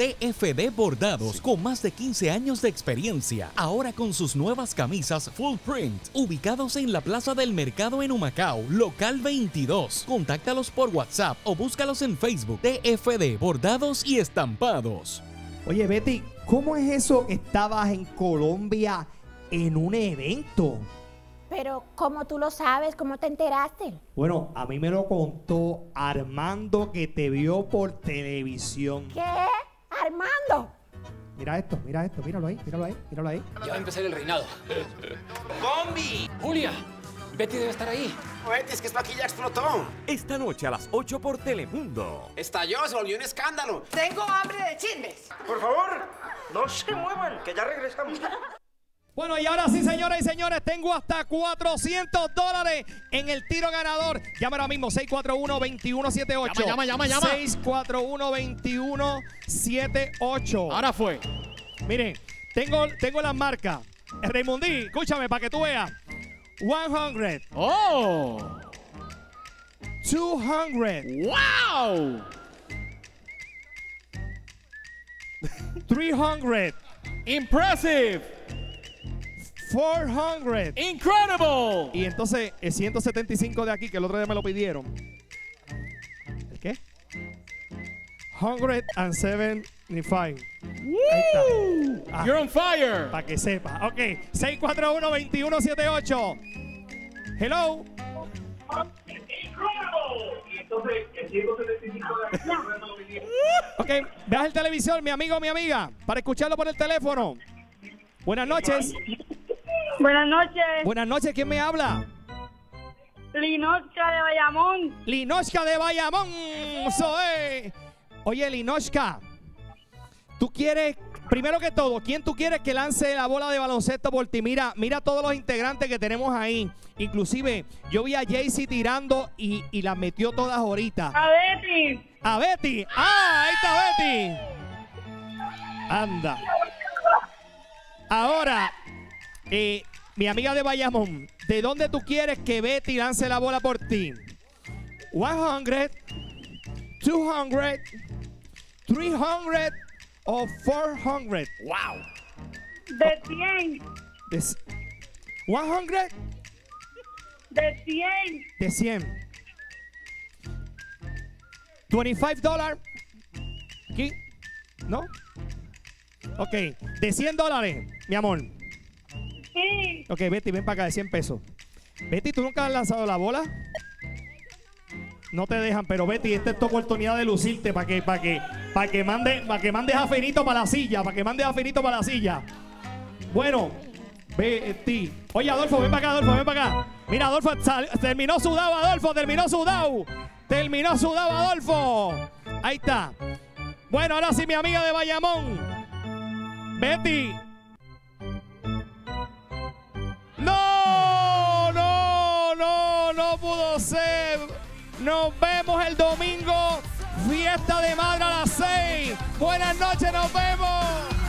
TFD Bordados, con más de 15 años de experiencia, ahora con sus nuevas camisas full print, ubicados en la Plaza del Mercado en Humacao, local 22. Contáctalos por WhatsApp o búscalos en Facebook. TFD Bordados y Estampados. Oye, Betty, ¿cómo es eso que estabas en Colombia en un evento? Pero, ¿cómo tú lo sabes? ¿Cómo te enteraste? Bueno, a mí me lo contó Armando que te vio por televisión. ¿Qué? Armando. Mira esto, mira esto, míralo ahí, míralo ahí, míralo ahí. Ya va a empezar el reinado. ¡Combi! Julia, Betty debe estar ahí. Betty, es que esto aquí ya explotó. Esta noche a las 8 por Telemundo. Estalló, se volvió un escándalo. Tengo hambre de chismes. Por favor, no se muevan, que ya regresamos. Bueno, y ahora sí, señoras y señores, tengo hasta 400 dólares en el tiro ganador. Llama ahora mismo 641-2178. Llama, llama, llama, llama. 641-2178. Ahora fue. Miren, tengo, tengo las marcas. Raymondí, escúchame para que tú veas. 100. ¡Oh! 200. ¡Wow! 300. Impressive. 400. Incredible. Y entonces el 175 de aquí, que el otro día me lo pidieron. ¿El qué? 175. Ahí está. Ah, You're on fire. para que sepa. Ok, 641-2178. Hello. Ok, veas el televisor, mi amigo, mi amiga, para escucharlo por el teléfono. Buenas noches. Buenas noches, Buenas noches, ¿quién me habla? Linocha de Bayamón. Linoshka de Bayamón. Soy. Oye, Linoshka, tú quieres, primero que todo, ¿quién tú quieres que lance la bola de baloncesto por ti? Mira, mira todos los integrantes que tenemos ahí. Inclusive, yo vi a Jaycee tirando y, y las metió todas ahorita. A Betty. A Betty. ¡Ah! Ahí está Betty. Anda. Ahora, eh, mi amiga de Bayamón, ¿de dónde tú quieres que Betty lance la bola por ti? 100, 200, 300 o 400. Wow. De 100. De 100 De 100. de 100. 25 dólares. ¿Aquí? ¿No? Ok, de 100 dólares, mi amor. Sí. Ok, Betty, ven para acá de 100 pesos. Betty, ¿tú nunca has lanzado la bola? No te dejan, pero Betty, esta es tu oportunidad de lucirte para que, para que, para que mande, para que mandes a Finito para la silla, para que mandes a Finito para la silla. Bueno, Betty. Oye, Adolfo, ven para acá, Adolfo, ven para acá. Mira, Adolfo, sal- terminó sudado, Adolfo, terminó sudado. Terminó sudado, Adolfo. Ahí está. Bueno, ahora sí, mi amiga de Bayamón. Betty. Ser. Nos vemos el domingo. Fiesta de madre a las 6. Buenas noches, nos vemos.